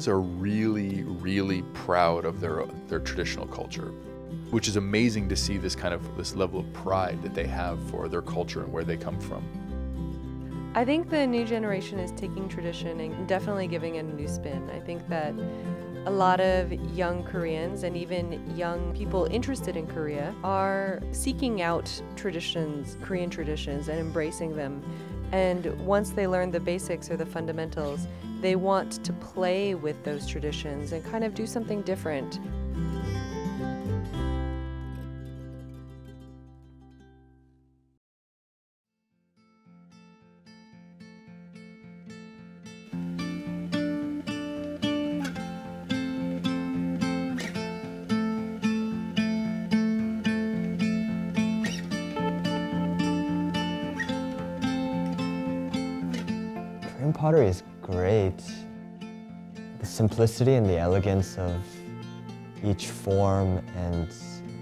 Koreans are really, really proud of their, their traditional culture, which is amazing to see this kind of, this level of pride that they have for their culture and where they come from. I think the new generation is taking tradition and definitely giving it a new spin. I think that a lot of young Koreans and even young people interested in Korea are seeking out traditions, Korean traditions, and embracing them. And once they learn the basics or the fundamentals, they want to play with those traditions and kind of do something different. Simplicity and the elegance of each form and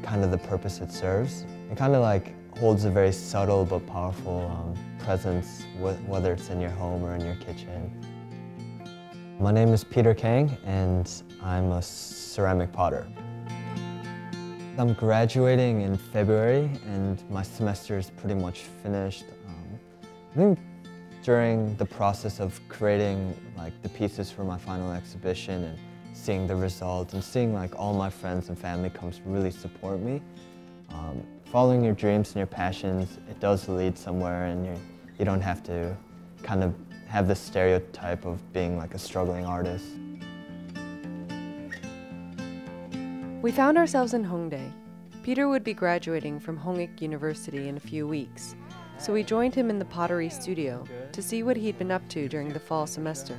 kind of the purpose it serves. It kind of like holds a very subtle but powerful um, presence, wh whether it's in your home or in your kitchen. My name is Peter Kang and I'm a ceramic potter. I'm graduating in February and my semester is pretty much finished. Um, I think during the process of creating like the pieces for my final exhibition and seeing the result and seeing like all my friends and family come really support me. Um, following your dreams and your passions, it does lead somewhere and you you don't have to kind of have the stereotype of being like a struggling artist. We found ourselves in Hongdae. Peter would be graduating from Hongik University in a few weeks, so we joined him in the pottery studio to see what he'd been up to during the fall semester.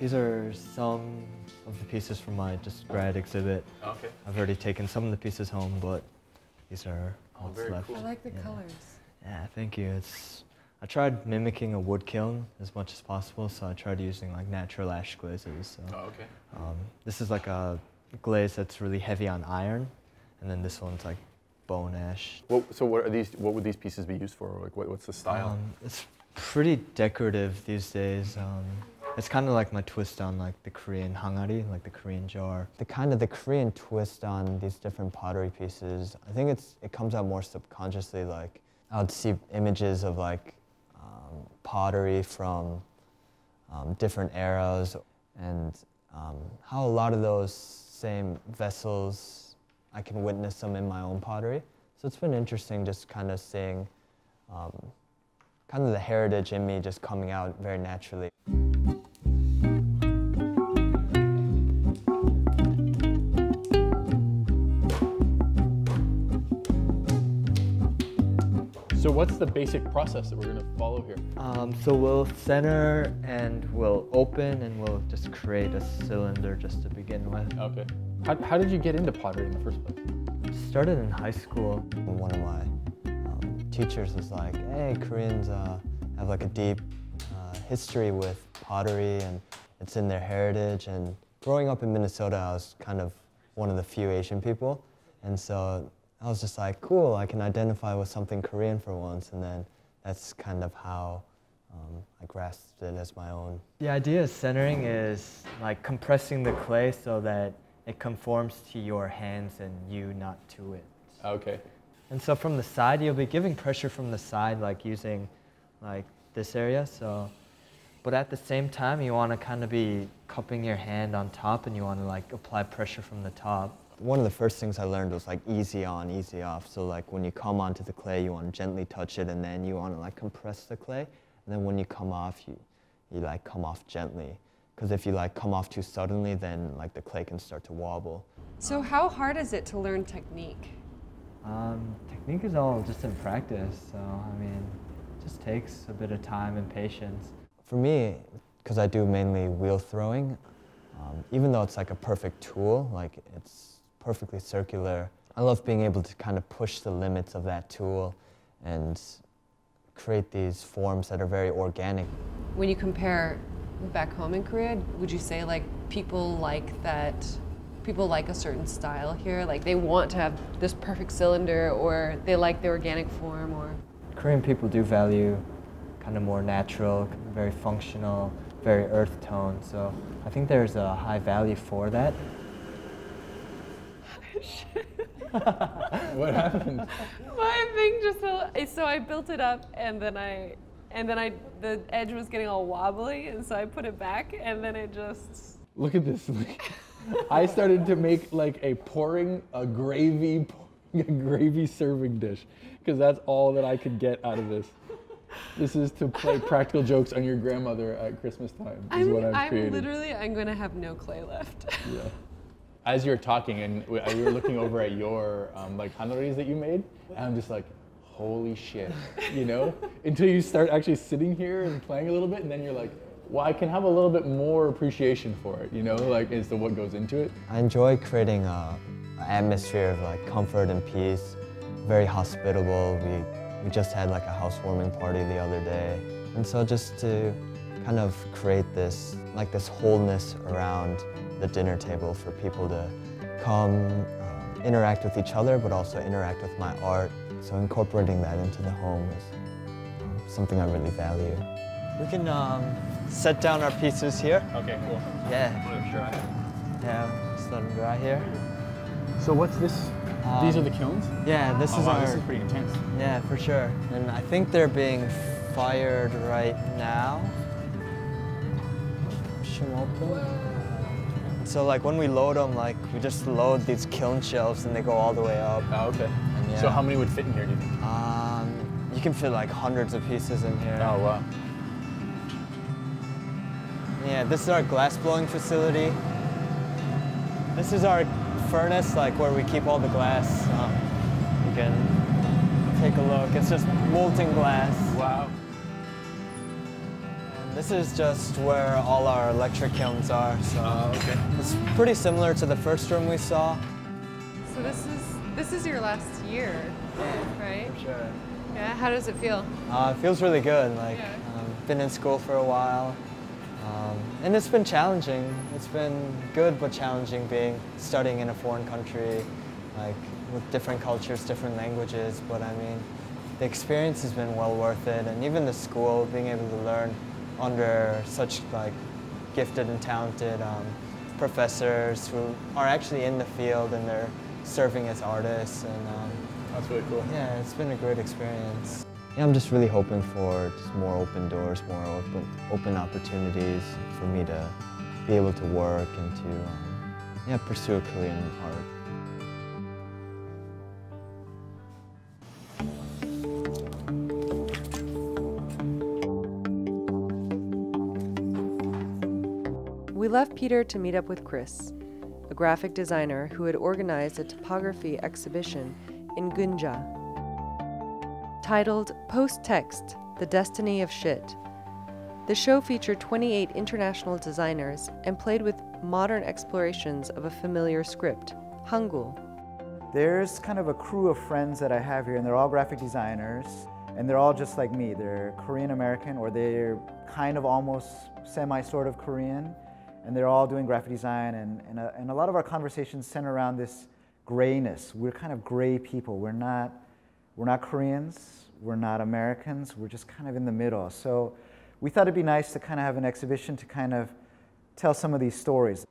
These are some of the pieces from my just grad exhibit. Okay. I've already taken some of the pieces home, but these are Oh, what's very left. cool. I like the Yeah. colors. Yeah, thank you. It's I tried mimicking a wood kiln as much as possible, so I tried using like natural ash glazes. So Oh, okay. um, this is like a glaze that's really heavy on iron, and then this one's like bone ash. What, so what are these, what would these pieces be used for? Like what, what's the style? Um, it's pretty decorative these days. Um, it's kind of like my twist on like the Korean hangari, like the Korean jar. The kind of the Korean twist on these different pottery pieces. I think it's it comes out more subconsciously. Like I would see images of like um, pottery from um, different eras and um, how a lot of those same vessels I can witness them in my own pottery. So it's been interesting just kind of seeing um, kind of the heritage in me just coming out very naturally. So what's the basic process that we're going to follow here? Um, so we'll center and we'll open and we'll just create a cylinder just to begin with. Okay. How, how did you get into pottery in the first place? Started in high school. One of my um, teachers was like, hey, Koreans uh, have like a deep uh, history with pottery and it's in their heritage. And growing up in Minnesota, I was kind of one of the few Asian people. And so I was just like, cool, I can identify with something Korean for once. And then that's kind of how um, I grasped it as my own. The idea of centering is like compressing the clay so that it conforms to your hands and you not to it. Okay. And so from the side, you'll be giving pressure from the side, like using like this area. So, but at the same time, you want to kind of be cupping your hand on top, and you want to like apply pressure from the top. One of the first things I learned was like easy on, easy off. So like when you come onto the clay, you want to gently touch it, and then you want to like compress the clay. And then when you come off, you you like come off gently. Because if you like come off too suddenly, then like the clay can start to wobble. So how hard is it to learn technique? Um, technique is all just in practice, so I mean, it just takes a bit of time and patience. For me, because I do mainly wheel throwing, um, even though it's like a perfect tool, like it's perfectly circular, I love being able to kind of push the limits of that tool and create these forms that are very organic. When you compare back home in Korea, would you say like people like that, people like a certain style here? Like they want to have this perfect cylinder or they like the organic form or? Korean people do value kind of more natural, very functional very earth tone. So I think there's a high value for that. what happened? My thing just fell. So I built it up, and then I, and then I, the edge was getting all wobbly, and so I put it back, and then it just. Look at this. I started to make like a pouring a gravy, a gravy serving dish, because that's all that I could get out of this. This is to play practical jokes on your grandmother at Christmas time. Is I'm, what I've I'm created. literally, I'm gonna have no clay left. Yeah. As you're talking and we- were looking over at your um, like hanaris that you made, and I'm just like, holy shit, you know? Until you start actually sitting here and playing a little bit, and then you're like, well, I can have a little bit more appreciation for it, you know, like as to what goes into it. I enjoy creating a, an atmosphere of like comfort and peace. Very hospitable. We we just had like a housewarming party the other day, and so just to kind of create this like this wholeness around the dinner table for people to come um, interact with each other, but also interact with my art. So incorporating that into the home is um, something I really value. We can um, set down our pieces here. Okay, cool. Yeah. Yeah, just let them dry here. So what's this? These are the kilns? Yeah, this is our. This is pretty intense. Yeah, for sure. And I think they're being fired right now. Push them open. So like when we load them, like we just load these kiln shelves and they go all the way up. Oh, okay. And So how many would fit in here, do you think? Um, you can fit like hundreds of pieces in here. Oh, wow. Yeah, this is our glass blowing facility. This is our furnace, like where we keep all the glass. Um, you can take a look. It's just molten glass. Wow. And this is just where all our electric kilns are. So Oh, okay. it's pretty similar to the first room we saw. So this is, this is your last year, right? Sure. Yeah. How does it feel? Uh, it feels really good. Like, Yeah. um, been in school for a while, um, and it's been challenging. It's been good but challenging being studying in a foreign country, like with different cultures, different languages. But I mean, the experience has been well worth it, and even the school, being able to learn under such like gifted and talented um, professors who are actually in the field and they're serving as artists and. Um, That's really cool. yeah, it's been a great experience. Yeah, I'm just really hoping for just more open doors, more open, open opportunities for me to be able to work and to um, yeah, pursue a career in art. We left Peter to meet up with Chris, a graphic designer who had organized a typography exhibition in Gunja. Titled Post Text The Destiny of Shit. The show featured 28 international designers and played with modern explorations of a familiar script, Hangul. There's kind of a crew of friends that I have here, and they're all graphic designers, and they're all just like me. They're Korean American, or they're kind of almost semi sort of Korean, and they're all doing graphic design. And, and, a, and a lot of our conversations center around this grayness. We're kind of gray people. We're not, we're not Koreans, we're not Americans, we're just kind of in the middle. So we thought it'd be nice to kind of have an exhibition to kind of tell some of these stories.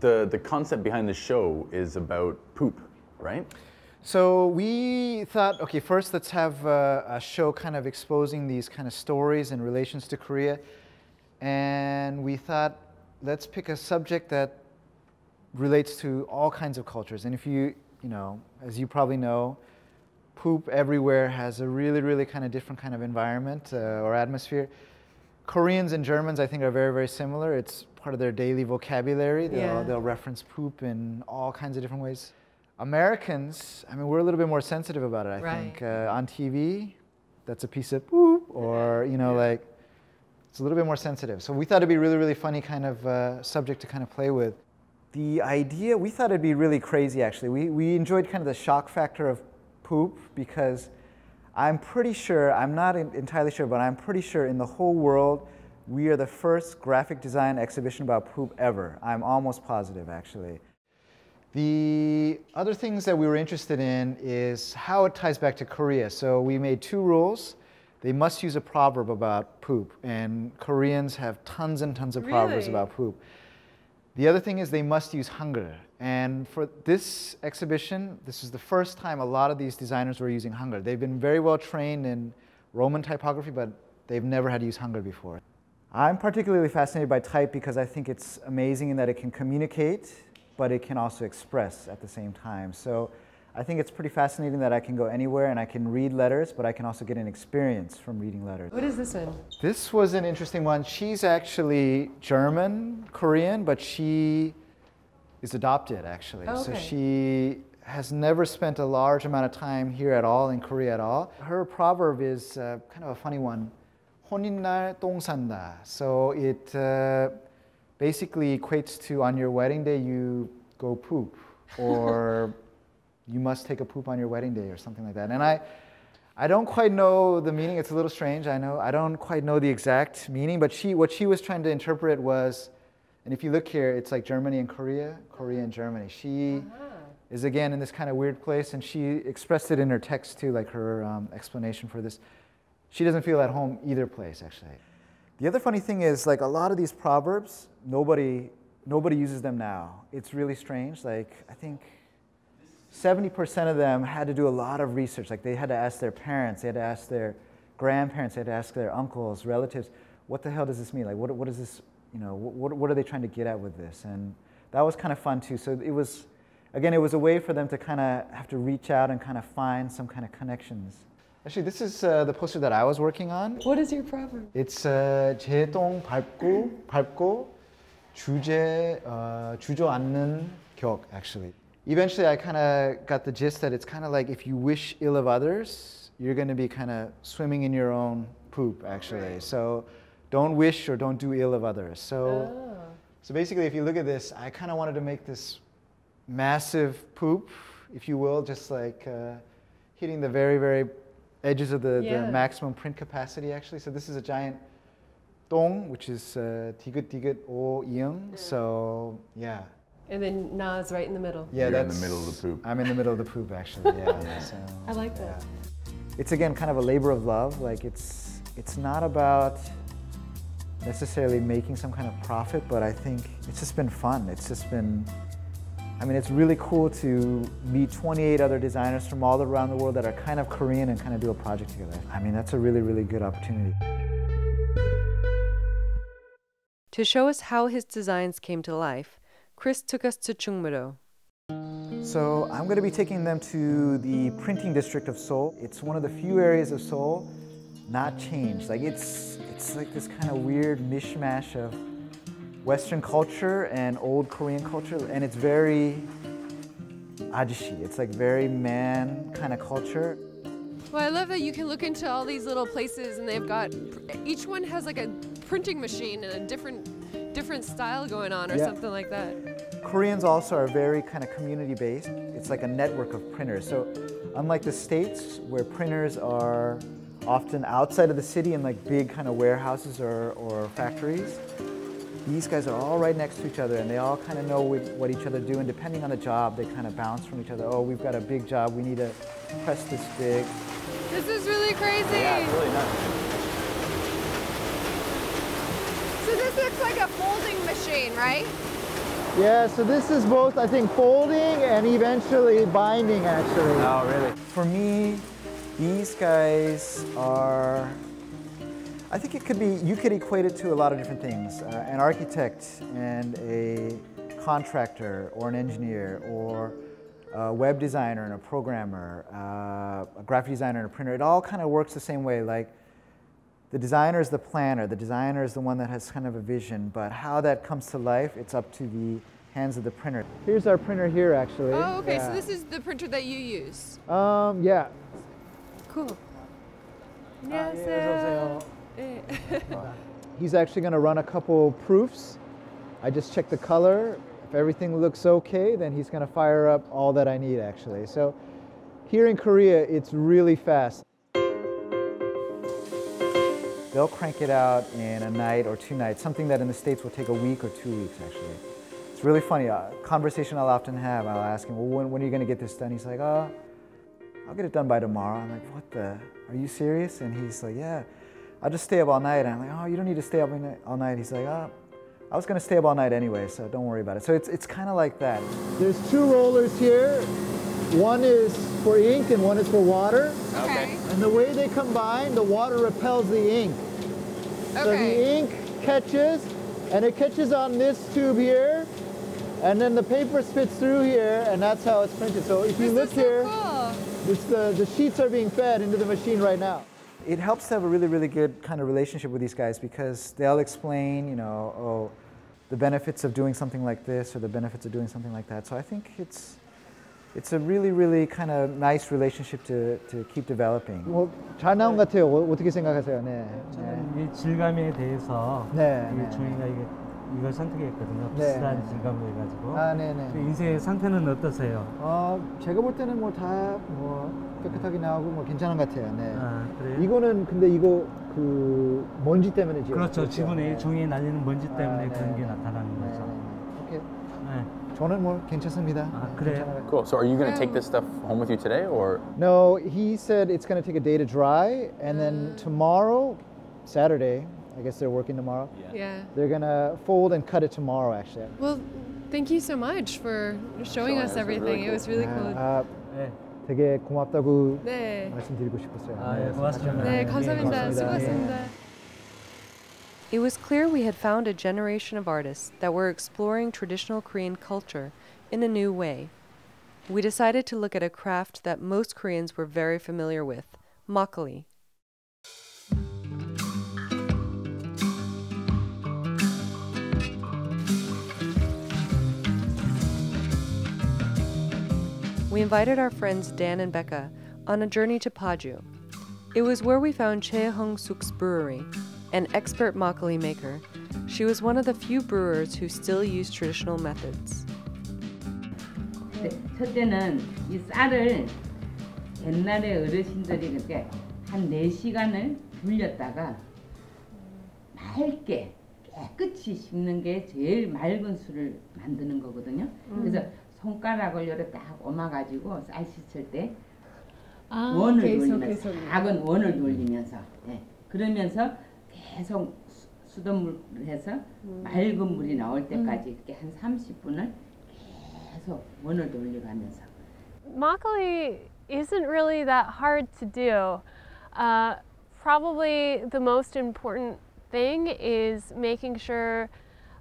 The, the concept behind the show is about poop, right? So we thought, okay, first let's have a, a show kind of exposing these kind of stories and relations to Korea. And we thought, let's pick a subject that relates to all kinds of cultures. And if you, you know, as you probably know, poop everywhere has a really, really kind of different kind of environment uh, or atmosphere. Koreans and Germans, I think, are very, very similar. It's part of their daily vocabulary. They'll, Yeah. they'll reference poop in all kinds of different ways. Americans, I mean, we're a little bit more sensitive about it, I think. Uh, on TV, that's a piece of poop, or, you know, like, it's a little bit more sensitive. So we thought it'd be really, really funny kind of uh, subject to kind of play with. The idea, we thought it'd be really crazy actually. We, we enjoyed kind of the shock factor of poop because I'm pretty sure, I'm not entirely sure, but I'm pretty sure in the whole world, we are the first graphic design exhibition about poop ever. I'm almost positive actually. The other things that we were interested in is how it ties back to Korea. So we made two rules. they must use a proverb about poop. And Koreans have tons and tons of proverbs about poop. The other thing is they must use Hangul. And for this exhibition, this is the first time a lot of these designers were using Hangul. They've been very well trained in Roman typography, but they've never had to use Hangul before. I'm particularly fascinated by type because I think it's amazing in that it can communicate, but it can also express at the same time. So I think it's pretty fascinating that I can go anywhere and I can read letters, but I can also get an experience from reading letters. What is this one? This was an interesting one. She's actually German, Korean, but she is adopted actually. Oh, So okay. she has never spent a large amount of time here at all in Korea at all. Her proverb is uh, kind of a funny one. 혼인날 똥 산다. So it uh, basically equates to on your wedding day you go poop or you must take a poop on your wedding day or something like that. And I I don't quite know the meaning. It's a little strange. I know. I don't quite know the exact meaning, but she, what she was trying to interpret was, and if you look here, it's like Germany and Korea, Korea and Germany. She is again in this kind of weird place, and she expressed it in her text too, like her um, explanation for this. She doesn't feel at home either place, actually. The other funny thing is, like a lot of these proverbs, nobody, nobody uses them now. It's really strange. Like I think 70% of them had to do a lot of research. Like they had to ask their parents, they had to ask their grandparents, they had to ask their uncles, relatives, what the hell does this mean? Like what, what is this, you know, what, what are they trying to get at with this? And that was kind of fun too. So it was, again, it was a way for them to kind of have to reach out and kind of find some kind of connections. Actually, this is uh, the poster that I was working on. What is your proverb? It's uh, 제동 밟고 밟고 주제 uh, 주저앉는 격 actually. Eventually, I kind of got the gist that it's kind of like if you wish ill of others, you're going to be kind of swimming in your own poop actually. So don't wish or don't do ill of others. So so basically, if you look at this, I kind of wanted to make this massive poop, if you will, just like uh, hitting the very very edges of the, Yeah. the maximum print capacity actually. So this is a giant dong, which is uh, digut digut o iung. So yeah, And then Na's right in the middle. yeah, You're in that's the middle of the poop. I'm in the middle of the poop actually. Yeah, so, I like that. yeah. It's again kind of a labor of love. Like it's it's not about necessarily making some kind of profit, but I think it's just been fun. It's just been I mean, it's really cool to meet 28 other designers from all around the world that are kind of Korean and kind of do a project together. I mean, that's a really, really good opportunity. To show us how his designs came to life, Chris took us to Chungmuro. So I'm going to be taking them to the printing district of Seoul. It's one of the few areas of Seoul not changed. Like it's it's like this kind of weird mishmash of Western culture and old Korean culture, and it's very ajishi. It's like very man kind of culture. Well, I love that you can look into all these little places and they've got each one has like a printing machine and a different different style going on or Yeah. something like that. Koreans also are very kind of community based. It's like a network of printers. So, unlike the States, where printers are often outside of the city in like big kind of warehouses or, or factories, these guys are all right next to each other and they all kind of know what, each other do. And depending on the job, they kind of bounce from each other. Oh, we've got a big job, we need to press this big. This is really crazy. Yeah, really nuts. So this looks like a folding machine, right? Yeah, so this is both, I think, folding and eventually binding, actually. Oh, really? For me, these guys are. I think it could be, you could equate it to a lot of different things. Uh, an architect and a contractor or an engineer or a web designer and a programmer, uh, a graphic designer and a printer. It all kind of works the same way. Like the designer is the planner, the designer is the one that has kind of a vision, but how that comes to life, it's up to the hands of the printer. Here's our printer here, actually. Oh, okay. So Yeah. this is the printer that you use. Um, yeah. Cool. 안녕하세요. Eh. He's actually going to run a couple proofs. I just check the color. If everything looks okay, then he's going to fire up all that I need actually. So here in Korea, it's really fast. They'll crank it out in a night or two nights, something that in the States will take a week or two weeks actually. It's really funny. A conversation I'll often have, I'll ask him, well, when, when are you going to get this done? He's like, oh, I'll get it done by tomorrow. I'm like, what the? Are you serious? And he's like, yeah. I'll just stay up all night. And I'm like, oh, you don't need to stay up all night. He's like, oh, I was going to stay up all night anyway, so don't worry about it. So it's, it's kind of like that. There's two rollers here. One is for ink and one is for water. Okay. And the way they combine, the water repels the ink. Okay. So the ink catches, and it catches on this tube here, and then the paper spits through here, and that's how it's printed. So if you This look so here, cool. it's the, the sheets are being fed into the machine right now. It helps to have a really, really good kind of relationship with these guys because they'll explain, you know, oh, the benefits of doing something like this or the benefits of doing something like that. So I think it's it's a really, really kind of nice relationship to, to keep developing. 뭐, 잘 나온 것 같아요. 어, 어떻게 생각하세요? 네. 저는 이 질감에 대해서 네, 이 네. 저희가 이게 이걸 선택했거든요. 네, 비슷한 네. 질감으로 해가지고. 아, 네네. 그 인쇄 상태는 어떠세요? 어, 제가 볼 때는 뭐다뭐 깨끗하게 나오고 뭐 괜찮은 것 같아요. 네. 아, 그래요? 이거는 근데 이거 그 먼지 때문에 지금 그렇죠. 지분에 네. 종이에 날리는 먼지 때문에 아, 그런 네. 게 나타나는 네, 거죠. 네, 네. 오케이. 네. 저는 뭐 괜찮습니다. 아, 그래요? 괜찮아요. Cool. So are you going to take this stuff home with you today, or No, he said it's going to take a day to dry, and then tomorrow, Saturday, I guess they're working tomorrow. Yeah. They're gonna fold and cut it tomorrow, actually. Well, thank you so much for showing Showing us us, it was everything. really It was really cool. 아, 네. 되게 고맙다고 네. 말씀드리고 싶었어요. 아, 예, 고맙습니다. 네, 네, 감사합니다. 고맙습니다. 수고하셨습니다. It was clear we had found a generation of artists that were exploring traditional Korean culture in a new way. We decided to look at a craft that most Koreans were very familiar with makgeolli. We invited our friends Dan and Becca on a journey to Paju. It was where we found Hung Suk's brewery, an expert makgeolli maker. She was one of the few brewers who still use traditional methods. 네, 첫째는 이 쌀을 옛날에 어르신들이 그렇게 한 4시간을 불렸다가 맑게 깨끗이 식는 게 제일 맑은 술을 만드는 거거든요. 그래서 손가락을 이렇게 딱 옮아가지고 쌀 씻을 때 아, 원을 계속, 돌리면서 계속. 작은 원을 돌리면서 예. 그러면서 계속 수- 수돗물을 해서 맑은 물이 나올 때까지 이렇게 한 30분을 계속 원을 돌려가면서 Makgeolli isn't really that hard to do. Uh, probably the most important thing is making sure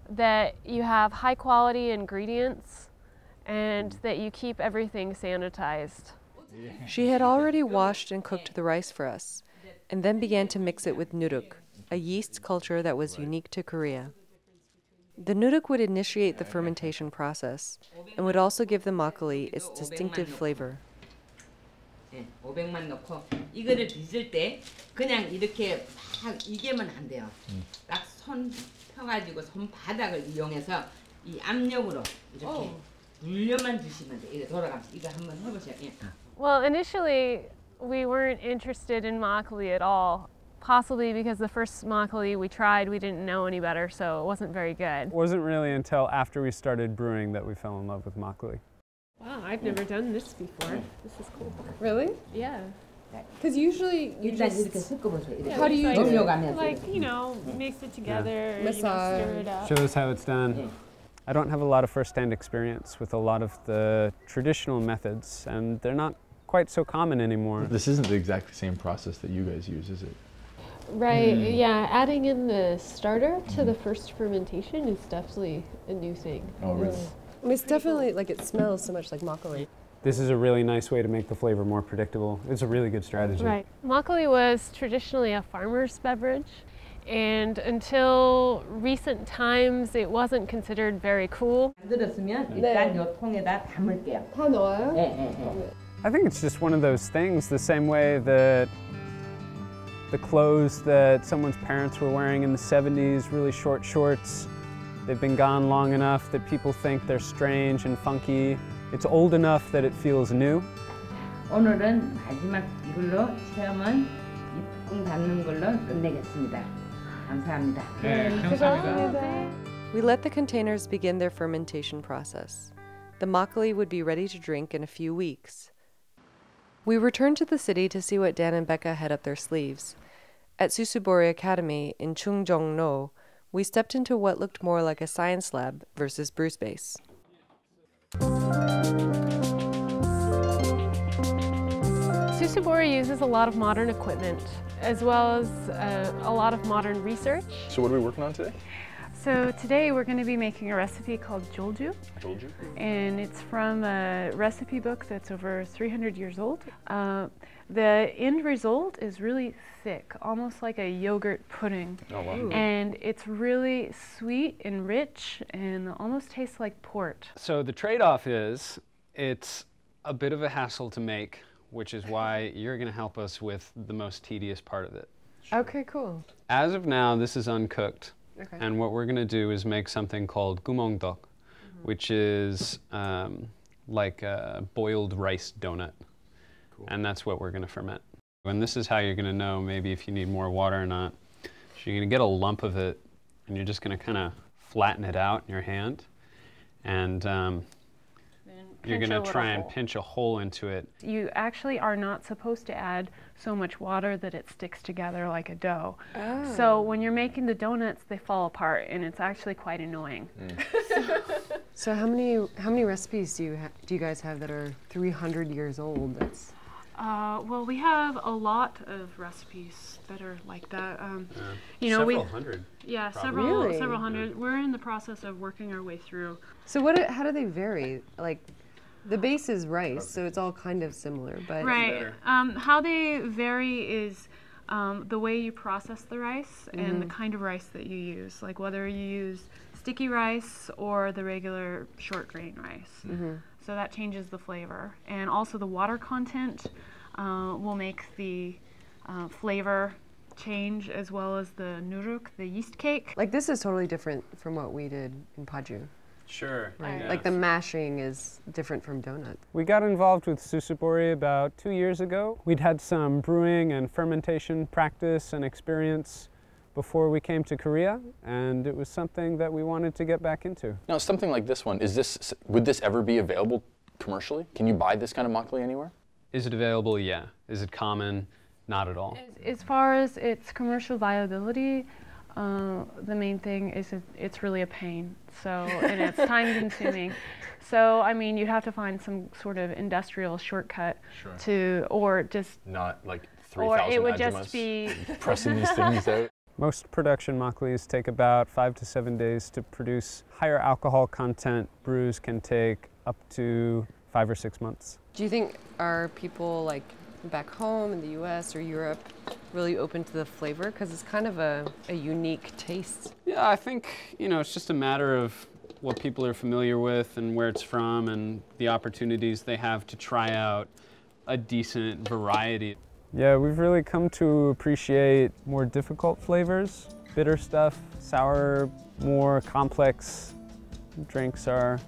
that you have high quality ingredients and that you keep everything sanitized. She had already washed and cooked the rice for us, and then began to mix it with nuruk, a yeast culture that was unique to Korea. The nuruk would initiate the fermentation process and would also give the makgeolli its distinctive flavor. $500만 넣고 이거를 빚을 때 그냥 이렇게 막 이게면 안 돼요. 딱 손 펴가지고 손바닥을 이용해서 이 압력으로 이렇게 물려만 주시면 돼. 이거 돌아가면서 이거 한번 해보세요. Well, initially we weren't interested in makgeolli at all possibly because the first makgeolli we tried, we didn't know any better, so it wasn't very good. It wasn't really until after we started brewing that we fell in love with makgeolli. Wow, I've never done this before. This is cool. Really? Yeah. Because usually you just yeah, how do you do it? like you know mix it together, yeah. you know, stir it up. Show us how it's done. I don't have a lot of first-hand experience with a lot of the traditional methods, and they're not quite so common anymore. This isn't the exact same process that you guys use, is it? Right, yeah, adding in the starter to the first fermentation is definitely a new thing. Oh, really? I mean, it's definitely like it smells so much like makgeolli. This is a really nice way to make the flavor more predictable. It's a really good strategy. Right. Makgeolli was traditionally a farmer's beverage, and until recent times, it wasn't considered very cool. 만들었으면 일단 요 통에다 담을게요. 다 넣어요? 예, 예, 예. I think it's just one of those things, the same way that the clothes that someone's parents were wearing in the 70s, really short shorts, they've been gone long enough that people think they're strange and funky. It's old enough that it feels new. 오늘은 마지막 이걸로 체험은 이 뚜껑 닫는 걸로 끝내겠습니다. 감사합니다. We let the containers begin their fermentation process. The makgeolli would be ready to drink in a few weeks. We returned to the city to see what Dan and Becca had up their sleeves. At Susubori Academy in Chungjeong-no, we stepped into what looked more like a science lab versus brew space. Susubori uses a lot of modern equipment as well as uh, a lot of modern research. So what are we working on today? So today we're going to be making a recipe called Jolju. Jolju. And it's from a recipe book that's over 300 years old. Uh, the end result is really thick, almost like a yogurt pudding. Oh, wow. Ooh. And it's really sweet and rich and almost tastes like port. So the trade-off is it's a bit of a hassle to make, which is why you're going to help us with the most tedious part of it. Okay, cool. As of now, this is uncooked. Okay. And what we're going to do is make something called gumongdok, which is um, like a boiled rice donut. And that's what we're going to ferment. And this is how you're going to know maybe if you need more water or not. So you're going to get a lump of it, and you're just going to kind of flatten it out in your hand. And um, you're going to try and hole. pinch a hole into it. You actually are not supposed to add so much water that it sticks together like a dough. Oh. So when you're making the donuts, they fall apart, and it's actually quite annoying. So how many how many recipes do you ha- do you guys have that are 300 years old? That's Uh, well, we have a lot of recipes that are like that. Um, you know, several we hundred. yeah, probably. several Really? several hundred. We're in the process of working our way through. so what? How do they vary? Like, the base is rice, so it's all kind of similar, but Right. Um, how they vary is um, the way you process the rice and the kind of rice that you use. Like whether you use sticky rice or the regular short grain rice. So that changes the flavor. And also the water content uh, will make the uh, flavor change as well as the nuruk, the yeast cake. like this is totally different from what we did in Paju. Sure. Right. Like the mashing is different from donut. We got involved with Susubori about two years ago. We'd had some brewing and fermentation practice and experience before we came to Korea, and it was something that we wanted to get back into. Now, something like this one, is this, would this ever be available commercially? Can you buy this kind of makgeolli anywhere? Is it available? Yeah. Is it common? Not at all. As far as its commercial viability, uh, the main thing is it, it's really a pain. So and it's time consuming. So I mean, you'd have to find some sort of industrial shortcut Sure. to, or just, Not like three thousand. or it would just be. pressing these things out. Most production makgeollis take about five to seven days to produce. Higher alcohol content brews can take up to five or six months. Do you think are people like back home in the U.S. or Europe really open to the flavor? Because it's kind of a, a unique taste. Yeah, I think, you know, it's just a matter of what people are familiar with and where it's from and the opportunities they have to try out a decent variety. Yeah, we've really come to appreciate more difficult flavors. Bitter stuff, sour, more complex drinks are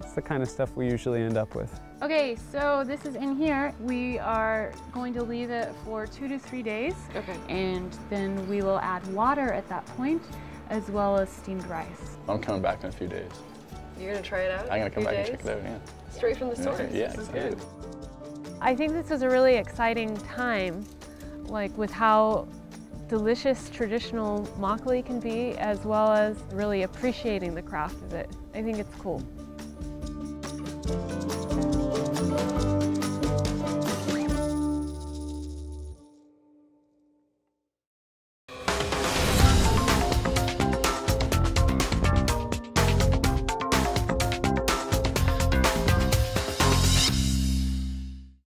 it's the kind of stuff we usually end up with. Okay, so this is in here. We are going to leave it for two to three days. Okay. And then we will add water at that point, as well as steamed rice. I'm coming back in a few days. You're gonna try it out. I'm gonna come back days? and check it out, yeah. Straight from the source. Yeah, This is good. I think this is a really exciting time, like with how delicious traditional makgeolli can be, as well as really appreciating the craft of it. I think it's cool.